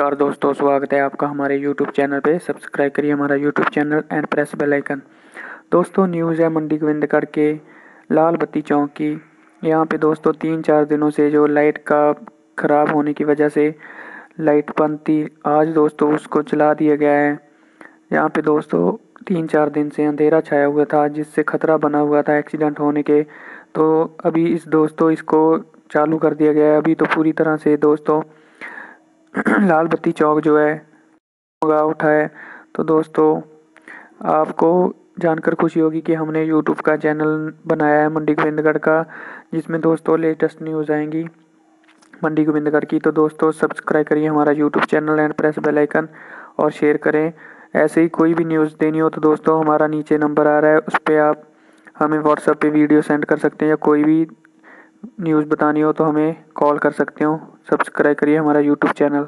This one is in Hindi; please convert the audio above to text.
नमस्कार दोस्तों, स्वागत है आपका हमारे YouTube चैनल पे। सब्सक्राइब करिए हमारा YouTube channel and press bell icon दोस्तों न्यूज़ है मंडी गोविंदगढ़ के लाल बत्ती चौक। की यहाँ पे दोस्तों तीन चार दिनों से जो लाइट का ख़राब होने की वजह से लाइट बंद थी आज दोस्तों उसको चला दिया गया है। यहाँ पे दोस्तों तीन चार दिन से अंधेरा छाया हुआ था, जिससे खतरा बना हुआ था एक्सीडेंट होने के। तो अभी इस दोस्तों, इसको चालू कर दिया गया है। अभी तो पूरी तरह से दोस्तों लाल बत्ती चौक जो है उठा है। तो दोस्तों, आपको जानकर खुशी होगी कि हमने यूट्यूब का चैनल बनाया है मंडी गोविंदगढ़ का, जिसमें दोस्तों लेटेस्ट न्यूज़ आएँगी मंडी गोविंदगढ़ की। तो दोस्तों सब्सक्राइब करिए हमारा YouTube channel and press bell icon और शेयर करें। ऐसे ही कोई भी न्यूज़ देनी हो तो दोस्तों, हमारा नीचे नंबर आ रहा है, उस पर आप हमें व्हाट्सएप पे वीडियो सेंड कर सकते हैं या कोई भी न्यूज़ बतानी हो तो हमें कॉल कर सकते हो। सब्सक्राइब करिए हमारा यूट्यूब चैनल।